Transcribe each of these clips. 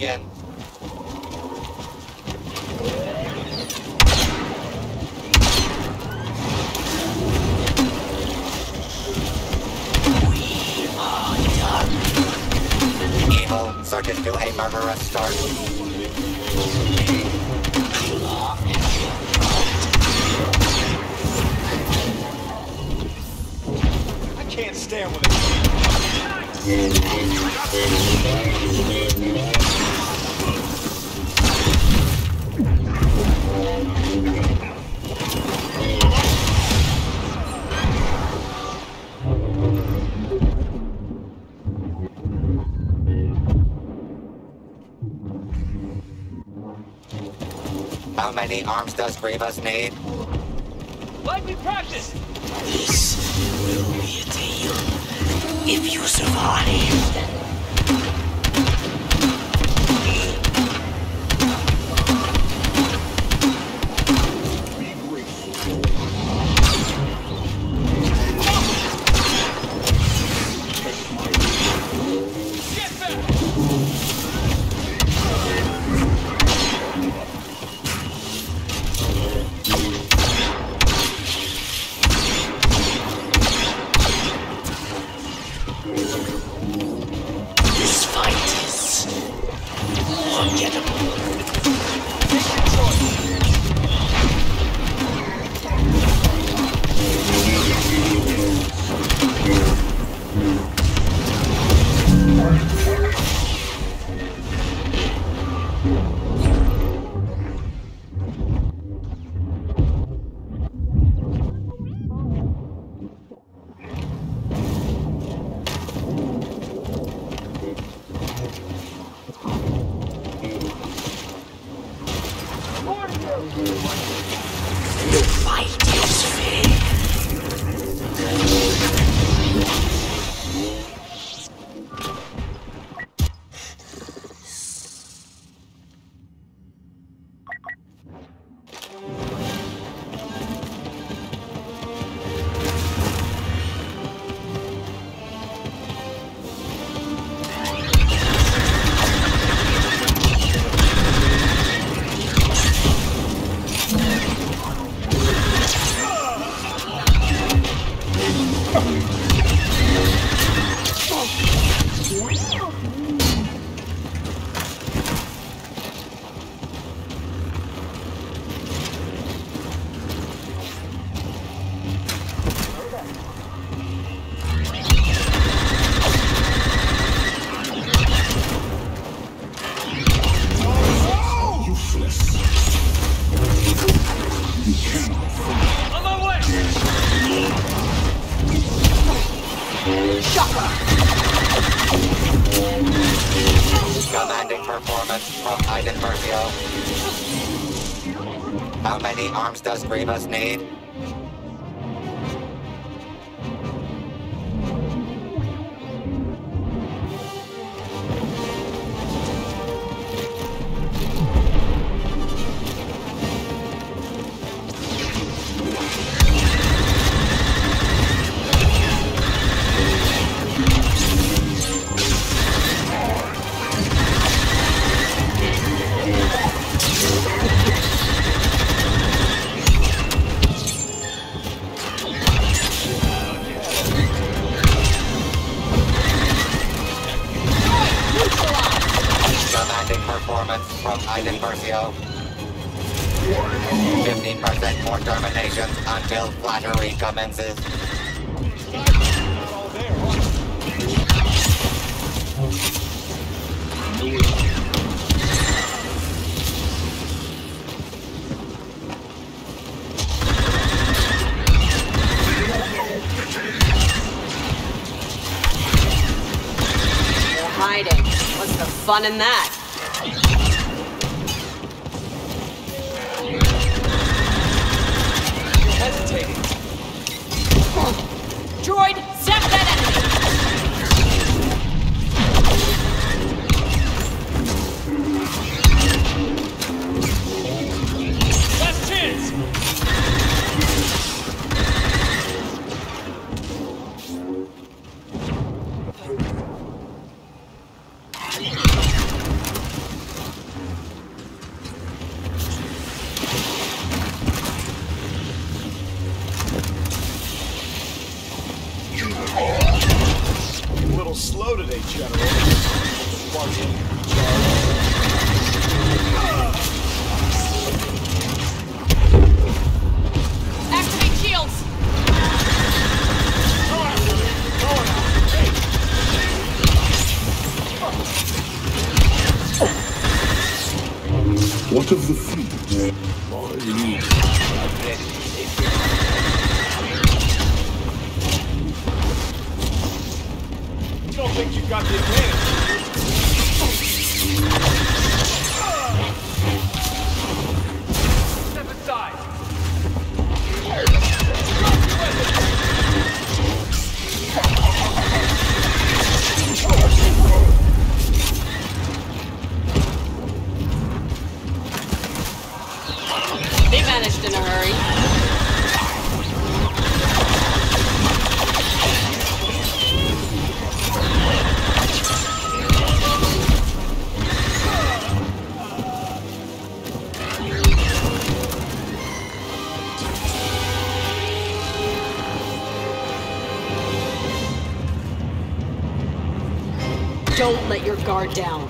again. Evil, circuit to a murderous start. I can't stand with it. How many arms does Grievous need? Like we practiced. This will be a deal. If you survive. Ungettable. On Commanding performance from Iden Versio. How many arms does Grievous need? Performance from Iden Versio. 15% more terminations until flattery commences. Hiding. What's the fun in that? Hesitating. Droid, little slow today, General. Activate shields! What of the fleet? Got the advantage? Don't let your guard down.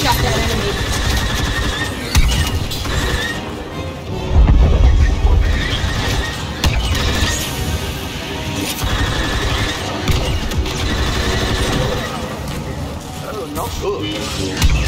Shot that enemy. Darth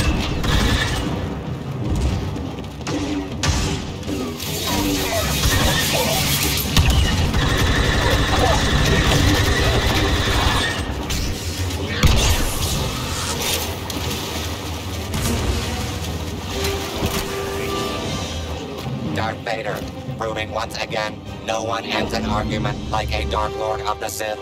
proving once again no one ends an argument like a Dark Lord of the Sith.